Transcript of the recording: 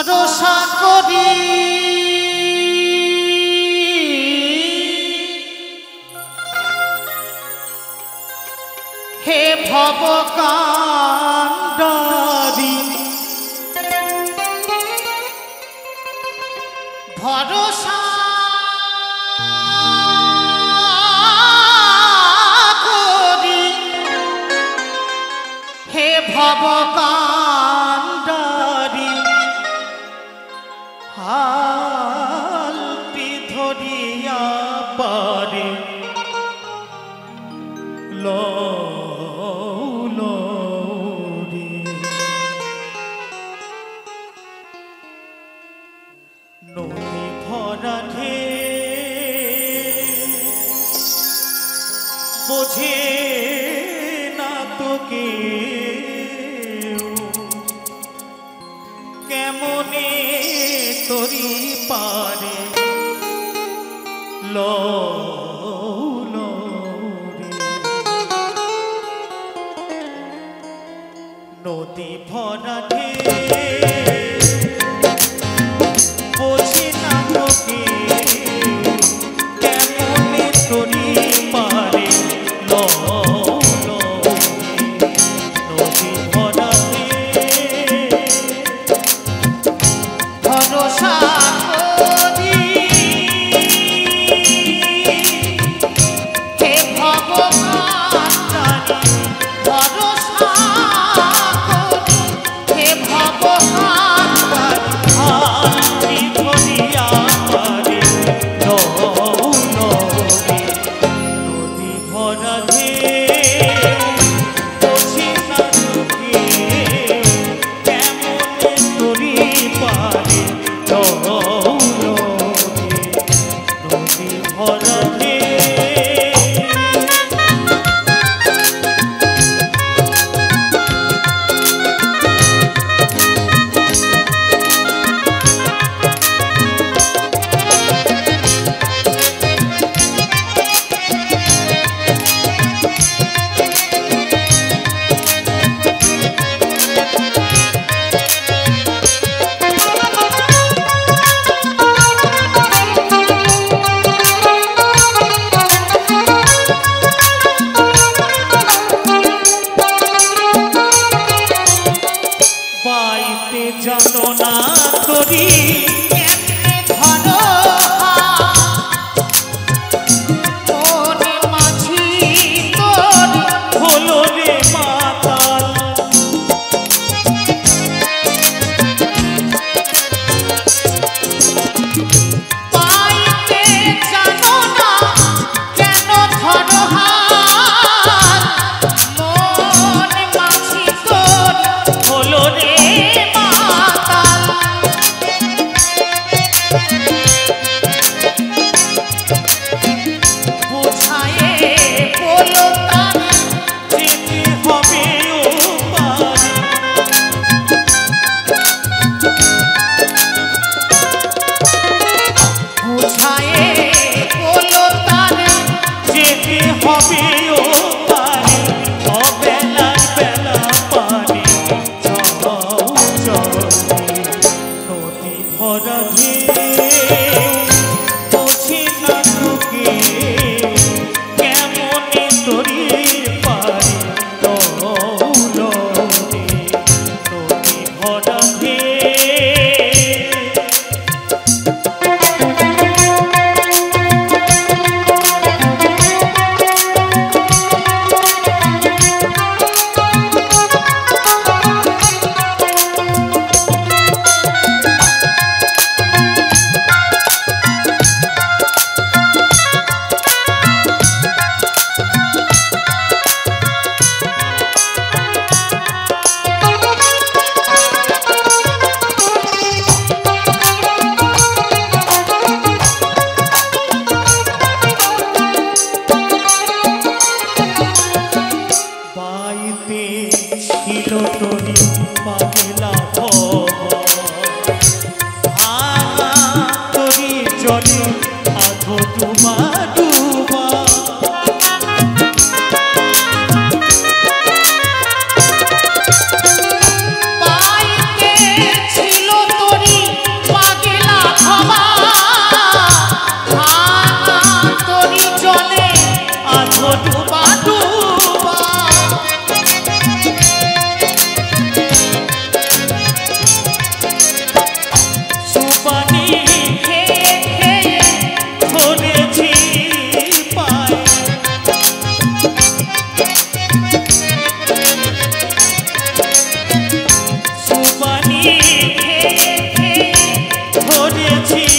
ভরসা করি। হে ভবকান্ডারি ভরসা করি। হে ভবকান কেউ? কেমনে তরি পারে? লো নদী ভরা ঢেউ कुमार ভরেছি